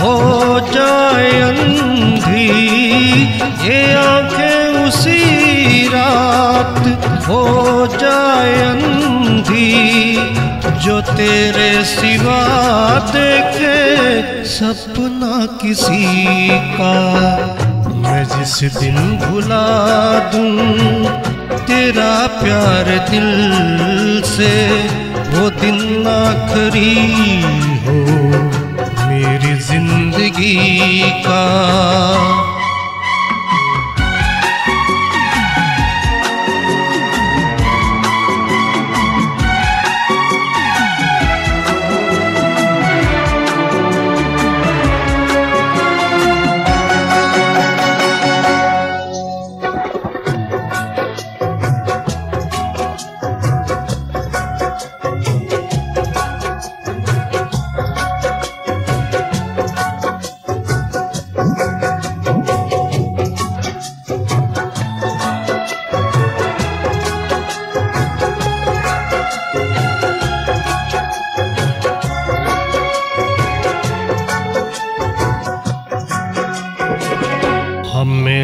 हो जाए अंधी। ये आँखें उसी रात हो जाए अंधी। जो तेरे सिवा देखे सपना किसी का। मैं जिस दिन भुला दूँ तेरा प्यार दिल से दिन आखरी हो मेरी ज़िंदगी का।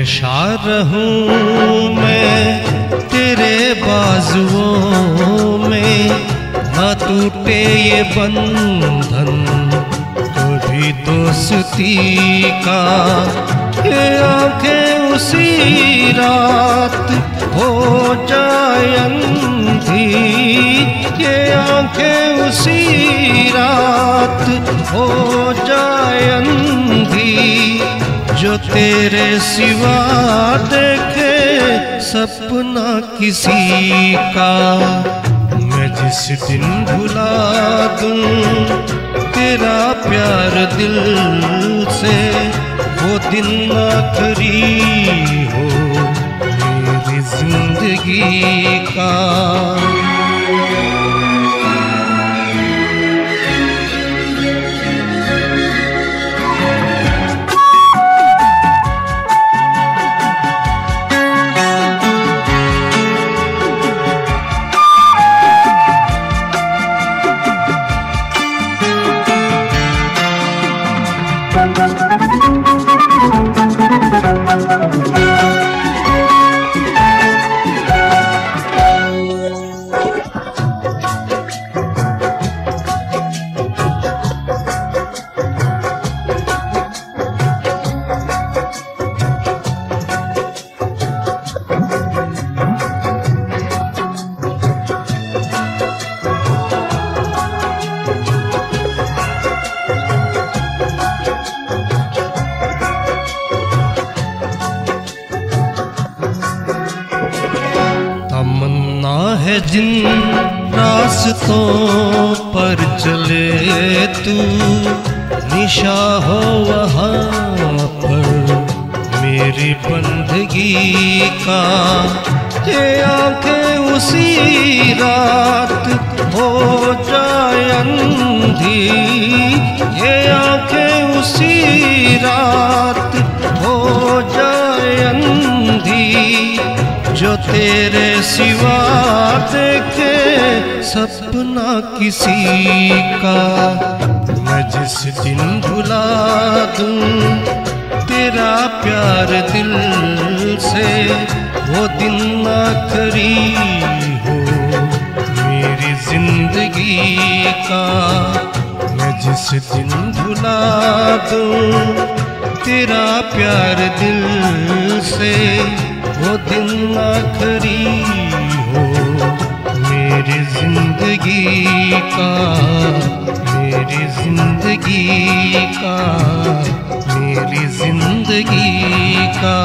हमेशा रहूँ मैं तेरे बाजुओं में। न टूटे ये बंधन, कभी दोस्ती का। ये आँखें उसी रात हो जाए अंधी। ये आँखें उसी रात हो जो तेरे सिवा देखे सपना किसी का। मैं जिस दिन भुला दूँ, तेरा प्यार दिल से, वो दिन आखरी हो मेरी ज़िंदगी का। है जिन रास्तों पर चले तू, निशा हो वहाँ पर मेरी बंदगी का। ये आँखें उसी रात हो जाए अंधी, ये आँखें उसी रात हो जाए अंधी। जो तेरे सिवा देखे सपना किसी का। मैं जिस दिन भुला दूँ तेरा प्यार दिल से, वो दिन आखरी हो मेरी ज़िंदगी का। मैं जिस दिन भुला दूँ तेरा प्यार दिल से वो दिन आखरी हो। मेरी ज़िंदगी का मेरी ज़िंदगी का मेरी ज़िंदगी का।